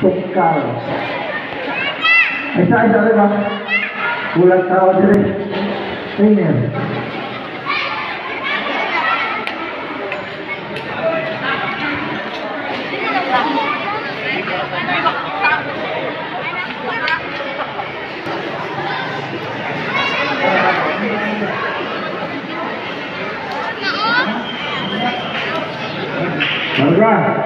sukal. Ay saan sa ba? Kulat tawa sila. Tingnan. Right.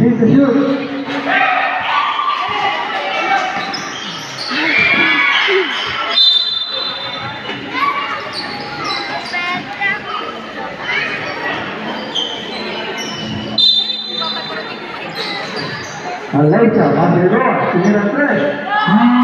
This is you. ライちゃん、待ってろ、決めなさい。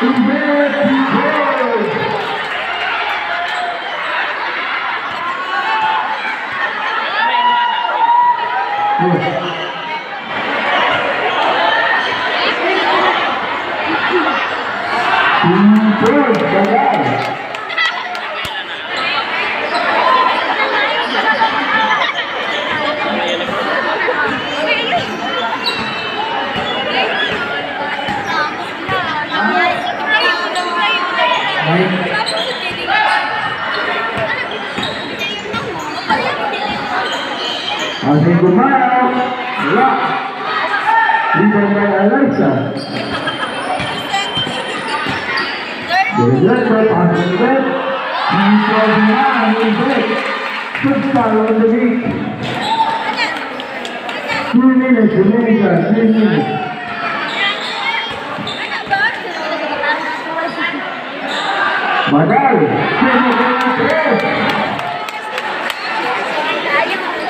Umberto Goal! Hace Gumara, Ra, líder de la derecha. Derecha, Pantelet, Nicolás, Nicolás, Tutsalo, David. Two minutes, two minutes, three minutes. Magal, 3 minutes, 3 minutes.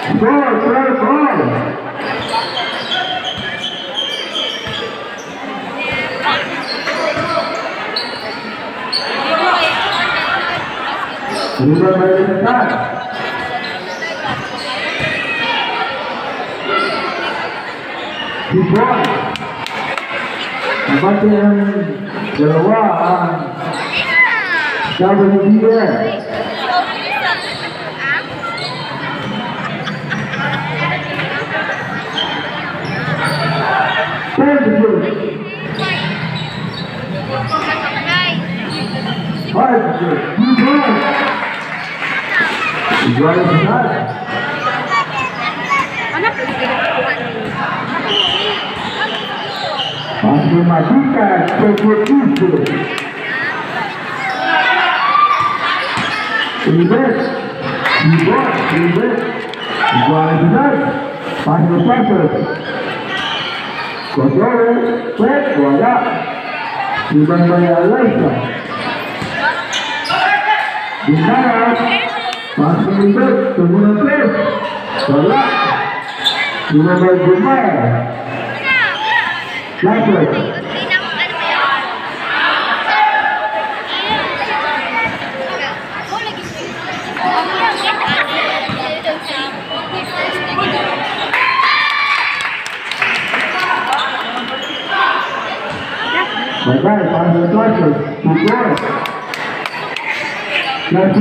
Gol, gol, gol. Sudah berdekat. Dibuat. Kematian Libertad. Sibon. Abante ang dalawa ang WBL. Third shoot. Five, defense. Juara besar. Anak. Masih matikan kompetisi. Ribet, ribet, ribet. Juara besar. Pasir pasir. Godore, Cek, Wala, Ibang Maya Laisa. Bicara, Pas Mendut, Tumuna Tres, Wala, Ibang Maya Jumaya, Laisa. Vai, vai, faz a vai Tudo?